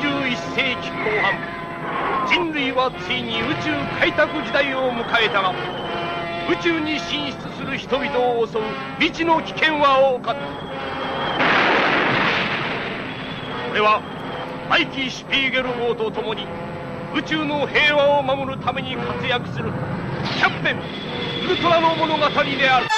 21世紀後半人類はついに宇宙開拓時代を迎えたが宇宙に進出する人々を襲う未知の危険は多かった。これはマイキ・シュピーゲル号と共に宇宙の平和を守るために活躍するキャプテンウルトラの物語である。